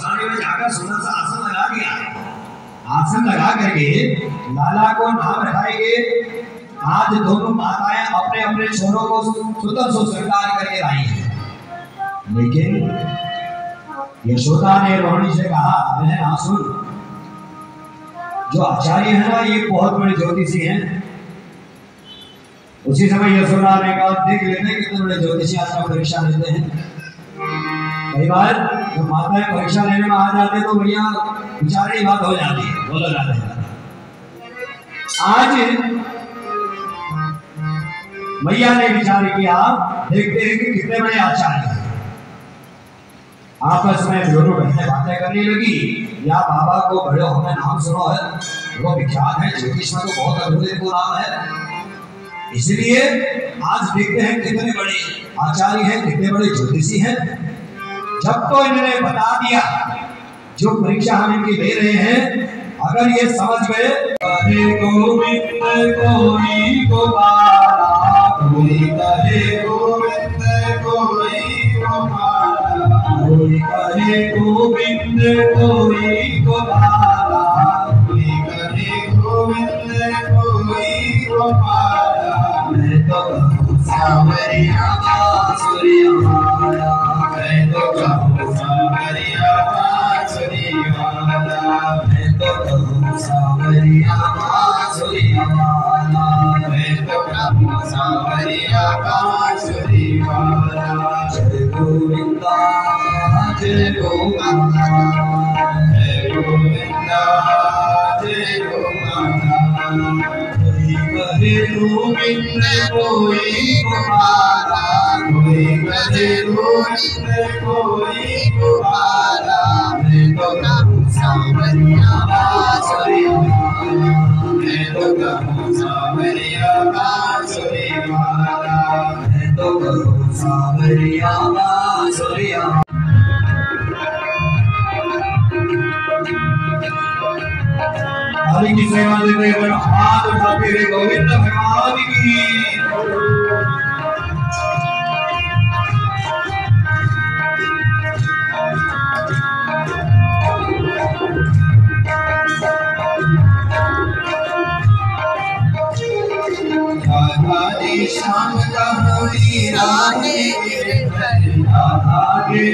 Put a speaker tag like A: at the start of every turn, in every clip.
A: गौशाले में जाकर सुंदर सा आसन लगा दिया। आसन लगा करके लाला को नाम रखाएँगे। आज दोनों माताएँ अपने अपने छोरों को सुंदर सो स्वीकार करके लाई है लेकिन यशोदा ने रोहिणी से कहा, बहन हाँ सुन। जो आचार्य है ना, ये बहुत बड़े ज्योतिषी हैं। उसी समय यशोदा ने कहा, देख लेते हैं कितने बड़े ज्योतिषी आज का परीक्षा लेते हैं। कई बार जब माताएँ परीक्षा लेने में आ जाते तो भैया विचारणी बात हो जाती है, बोला जाता है आज मैया ने विचार किया, देखते हैं कि कितने बड़े आचार्य हैं। आपस में दोनों बहनें बातें करने लगी। या बाबा को बड़े होने नाम सुनो, है। वो विख्यात है ज्योतिष में तो बहुत अद्भुत को नाम है। इसलिए आज देखते हैं कितने बड़े आचार्य हैं, कितने बड़े ज्योतिषी हैं। जब तो इन्होंने बता दिया, जो परीक्षा हम इनकी दे रहे हैं, अगर ये समझ गए कहे गोविंद, कोई गोपाला कोई कहे गोविंद गोरी गोपाला कोई कहे गोविंद, कोई कोई गोपाला कोई कहे गोविंद कोई गोपाला मैं तो कहूँ सावरिया बांसुरिया मैं तो कहूँ सावरिया बांसुरिया मैं तो कहूँ सावरिया हरि की सेवा देते हुए हाथ उठाते हुए गोविंद भगवान की। श्याम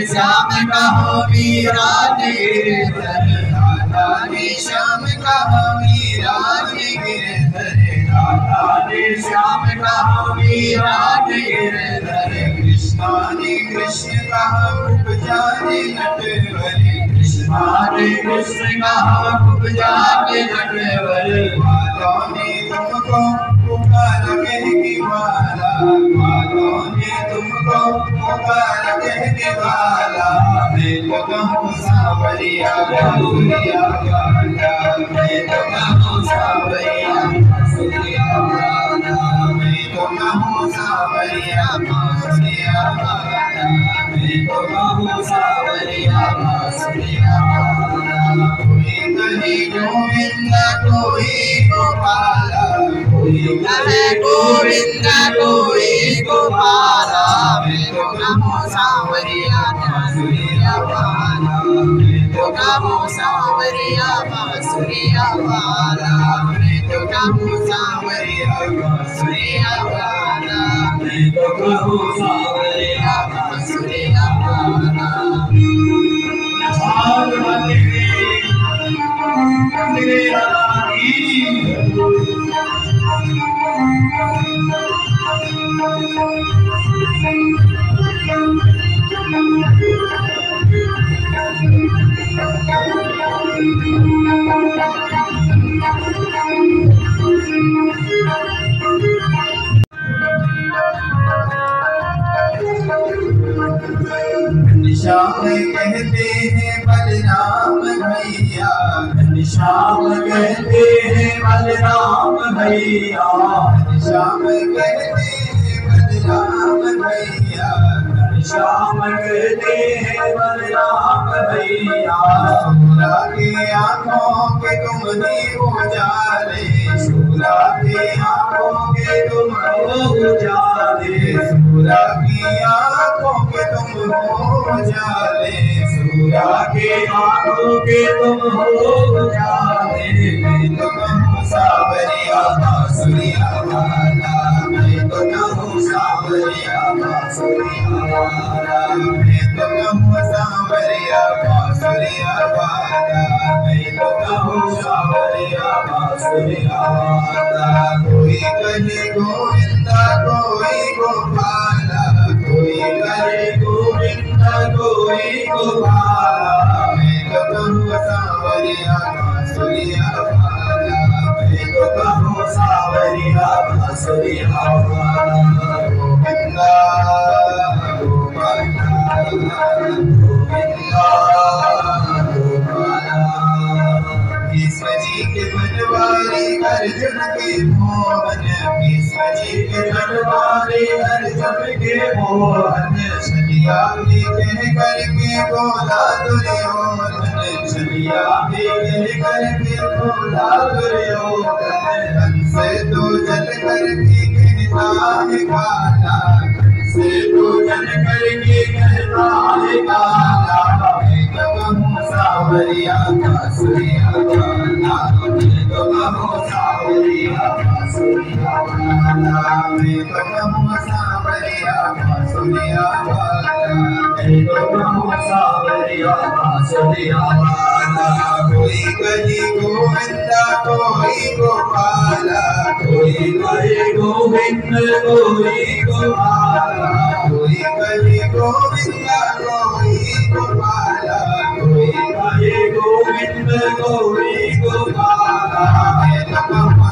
A: श्याम कहो वीराने Ram Ram Krishna Hare Krishna Upajani Natvari Krishna Hare Krishna Upajani Natvari Madhoni Tumko Upar Kehki Wala Madhoni Tumko Upar Kehki Wala Main Lagam Savariya Gauriya Ganda Main Lagam Savariya सावरिया बाबुरिया वाला मैं तो सावरिया कहे गोविंद कोई गोपाला कोई गोविंद कोई गोपाला तो कहूँ सावरिया बांसुरिया वाला मैं तो कहूँ सावरिया बांसुरिया वाला मैं कहूँ सावरिया बांसुरिया वाला मैं तो कहूँ श्याम कहते हैं, बलराम भैया। श्याम कहते हैं, बलराम भैया। श्याम कहते हैं, बलराम भैया। श्याम कहते हैं, बलराम भैया। सूरा के आँखों के तुम ही उजाले सूरा के आँखों के तुम उजाले सूरा की आँखों तुम उजाले सूरा
B: के आँखों के तुम हो जाने मैं तो कहूँ सावरिया बांसुरिया वाला मैं तो कहूँ सावरिया बांसुरिया वाला मैं तो कहूँ सावरिया बांसुरिया वाला मैं तो कहूँ सावरिया बांसुरिया वाला कोई कहे गोविंदा, कोई गोपाला अर्जुन के मोहन भीष्म जी के बनवारी अर्जुन के मोहन छलिया बोला दुर्योधन छलिया भी कह करके बोला तो जल करके कहता है काला हंस तो जल करके कहता है काला मैं तो कहूँ सावरिया बांसुरिया वाला मैं तो कहूँ सावरिया बांसुरिया वाला मैं तो कहूँ सावरिया बांसुरिया वाला मैं कोई कहे गोविंदा कोई गोपाला कोई गोविंद कोई गोपाला कोई कहे गोविंदा कोई गोविंद कोई गोपाला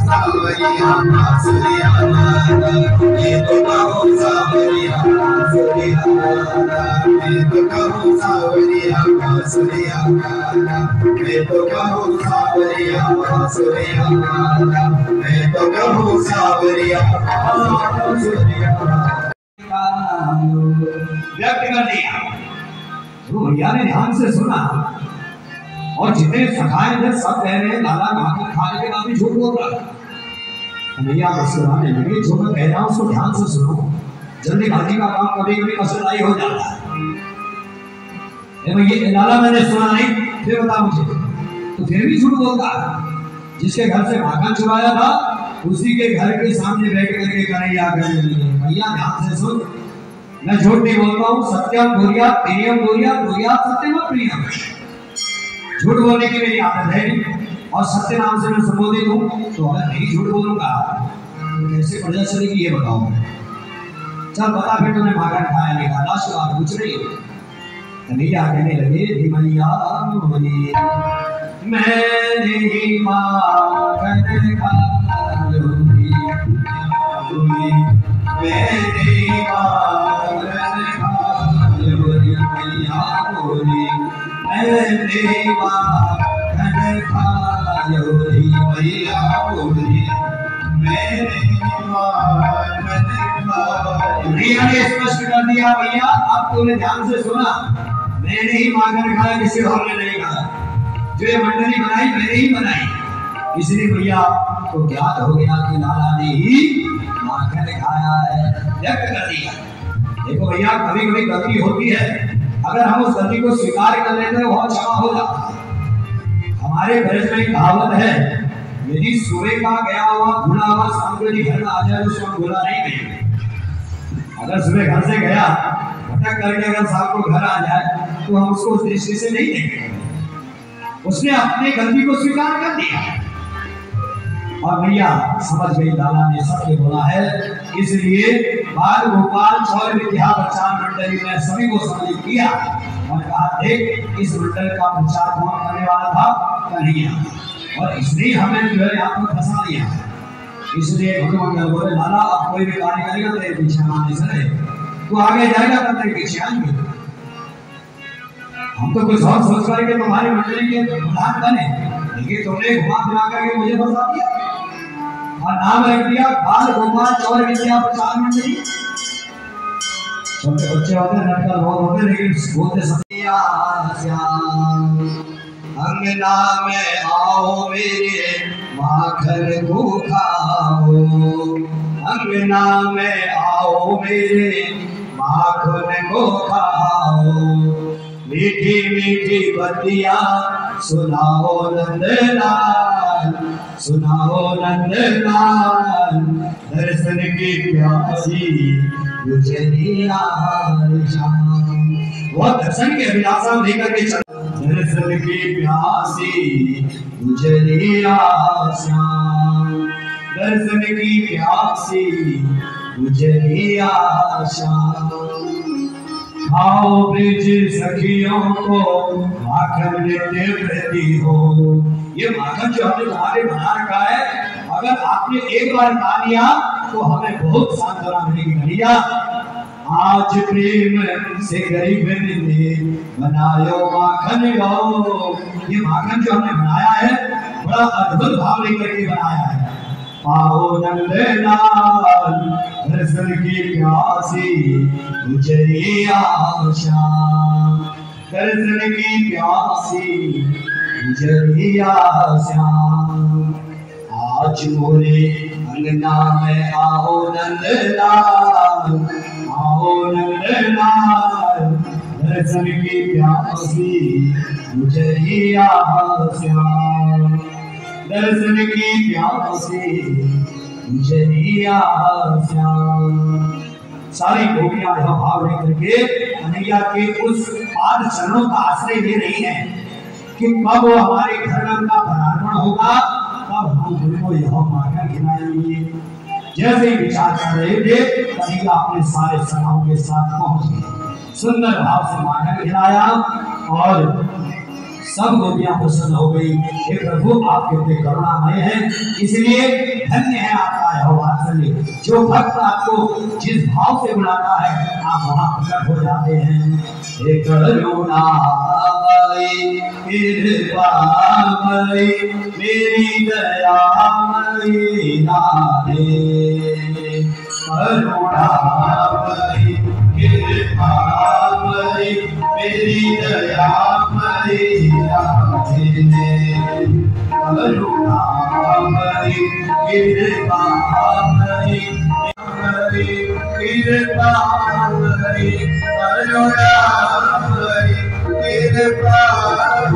B: सावरिया बांसुरिया वाला मैं तो कहूँ सावरिया बांसुरिया वाला मैं तो कहूँ सावरिया बांसुरिया वाला मैं तो कहूँ सावरिया बांसुरिया
A: व्यक्त कर तो भैया ध्यान से सुना और जितने सखाए थे सब कह रहे हैं लाला खाकर खाने के बाद भी झूठ बोल रहा है भैया मुस्कुराने लगे जो मैं कह रहा हूँ उसको ध्यान से सुनो जल्दीबाजी का काम कभी कभी असरदायी हो जाता है। भैया लाला मैंने सुना नहीं, फिर बता मुझे। तो फिर भी झूठ बोलता है। जिसके घर से माखन चुराया था, उसी के घर के सामने बैठ करके कन्हैया भैया, ध्यान से सुन। मैं झूठ नहीं बोलता हूँ, सत्यम भूरिया प्रियम भूरिया भूरिया सत्यम और प्रियम। झूठ बोलने की मेरी आदत है और सत्य नाम से मैं संबोधित हूँ तो अगर नहीं झूठ बोलूँगा तो कैसे प्रजा चलेगी ये बताओ चल बता फिर तूने माखन खाया लास्ट बात पूछ रही कन्हैया कहने लगे, धीमैया मोनी ही माखन खायोगी मैंने ही माखन खायोगी मैया मोनी मैंने ही माखन खायोगी मैया भैया ने स्पष्ट कर दिया, भैया, अब तूने ध्यान से सुना। मैंने ही मांगकर खाया किसी और ने नहीं खाया जो ये मंडली बनाई, मैंने ही बनाई। इसलिए भैया तो ज्ञात हो गया कि लाला ने ही माखन खाया है, व्यक्त कर दिया। देखो भैया कभी कभी गलती होती है। अगर हम उस गलती को स्वीकार कर लेते हैं बहुत क्षमा हो जाता है। हमारे ब्रज में एक कहावत है, यदि सुबह का गया हुआ भूला हुआ शाम घर में आ जाए तो हम भूला नहीं कहेंगे अगर सुबह घर से गया भटक करके अगर शाम को घर आ जाए तो हम उसको उस दृष्टि से नहीं देखेंगे। उसने अपनी गलती को स्वीकार कर दिया और भैया, समझ गई लाला ने सत्य बोला है, इसलिए बाल गोपाल चौर विद्या प्रचार मंडली ने सभी को सम्मिलित किया। और कहा, देख, इस मंडल का प्रचार कौन करने वाला था? कन्हैया। और इसलिए हमें जो है यहाँ पर फंसा दिया। इसलिए भगवान ने बोले लाला अब कोई भी कार्य करेगा तो तेरे पीछे से रहे तू आगे जाएगा तो तेरे पीछे आएँगे। हम तो कुछ और सोच करके तुम्हारी मंडली के प्रधान बने। लेकिन तुमने घुमा फिरा करके मुझे फंसा दिया। और नाम रख दिया, बाल गोपाल चौर, विद्या प्रचार मंडली। छोटे बच्चे होते हैं लड़का बहुत होते लेकिन बोलते सत्या श्याम अंगना में आओ मेरे, माखन को खाओ अंगना में आओ मेरे, माखन को खाओ मीठी मीठी बतिया सुनाओ नंदलाल सुनाओ नंदलाल। दर्शन की प्यासी गुजरिया शाम। वो दर्शन के अभिलाषा लेकर के दर्शन की प्यासी गुजरिया श्याम दर्शन की प्यासी गुजरिया श्याम आओ ब्रिज सखियों को, माखन लेते प्रति हो। ये माखन जो हमने तुम्हारे बना रखा है, अगर आपने एक बार खा लिया तो हमें बहुत सांत्वना मिलेगी। भैया आज प्रेम से गरीब ने बनायो माखन गाओ ये माखन जो हमने बनाया है, बड़ा अद्भुत भाव लेकर के बनाया है। आओ नंदलाल दर्शन की प्यासी आशा दर्शन की प्यासी गुजरी आशा आज मोरे अंगना में आओ नंदलाल दर्शन की प्यासी गुजरी आशा दर्शन की प्यासे गुजरिया श्याम सारी गोपियाँ यह भाव लेकर के कन्हैया के उस पाद चरणों का आश्रय ले रही है कि कब हमारे घर का पदार्पण होगा, तब हम उनको यह माखन खिलाएँगे जैसे ही विचार कर रहे थे, तभी अपने सारे सखाओं के साथ पहुँच। सुंदर भाव से माखन खिलाया और सब गोपियाँ प्रसन्न हो गई। हे प्रभु आप कितने करुणामय हैं। इसलिए धन्य है आपका यह वात्सल्य जो भक्त आपको जिस भाव से बुलाता है, आप वहाँ प्रकट हो जाते हैं। कृपामय मेरी दयामय राधे करुणामय कृपामय मेरी दयामय राधे करुणामय कृपामय पई हरु भई कृ परण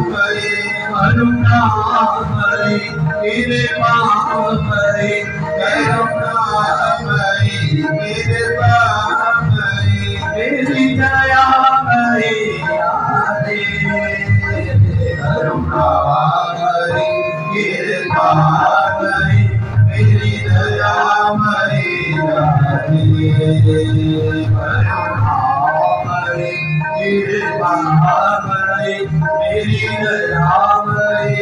A: कृ पई किरोड़ भरे राधे करुणामय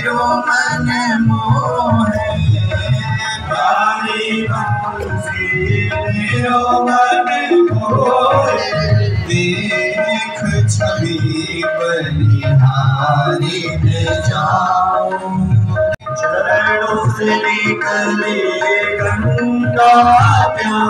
A: मेरो
B: मन मोहे मोहे देख छवि बलिहारी में जाऊँ चरणों से निकले गंगा प्यारी